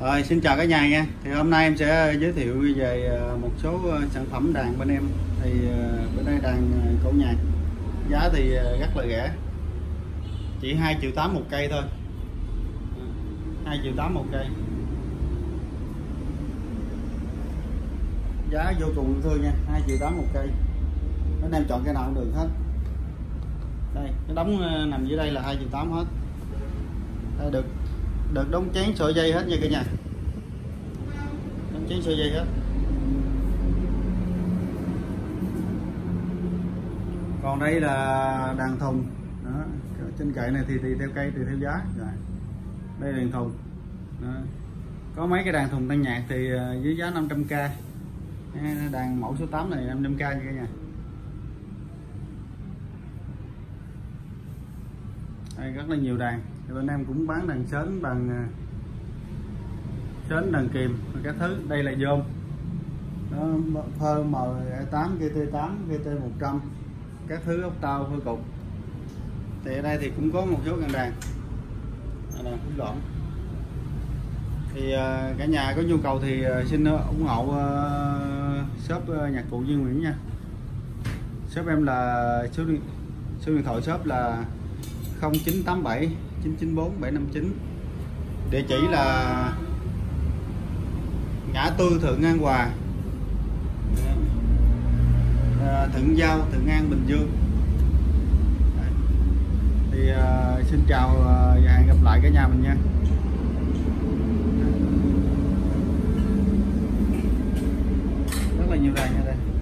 Rồi, xin chào cả nhà nha. Thì hôm nay em sẽ ờ, giới thiệu về ờ, một số ờ, sản phẩm đàn bên em. Thì bên đây đàn cổ nhạc. Giá thì rất là rẻ. Chỉ 2 triệu 8 một cây thôi. 2 triệu 8 một cây. Giá vô cùng thương nha 2 triệu 8 một cây. Bên em chọn cây nào cũng được hết. Đây cái đóng nằm dưới đây là 2 triệu 8 hết. Đây được được, đóng chén sợi dây hết nha cả nhà. Đóng chén sợi dây hết. Còn đây là đàn thùng. Đó. trên kệ này thì tùy theo cây tùy theo giá. Rồi. Đây là đàn thùng. Đó. có mấy cái đàn thùng tăng nhạc thì ờ, dưới giá 500k đàn mẫu số 8 này 500k nha cả nhà. Đây, rất là nhiều đàn. Thì bên em cũng bán đàn sến bằng à, sến đàn kìm, các thứ. Đây là dôm. Nó phơ M8 GT8 GT100 các thứ ốc tao hơi cục. Thì ở đây thì cũng có một số căn đàn. Đây là phím loạn thì à, cả nhà có nhu cầu thì à, xin ủng hộ shop nhạc cụ Duy Nguyễn nha. Shop em là số điện số điện thoại shop là 0987 994 759 địa chỉ là ngã tư Thượng An Hòa. Ờ, Thượng Giao, Thượng An, Bình Dương. Thì ờ, xin chào ờ, và hẹn gặp lại cả nhà mình nha. Rất là nhiều đàn nha đây.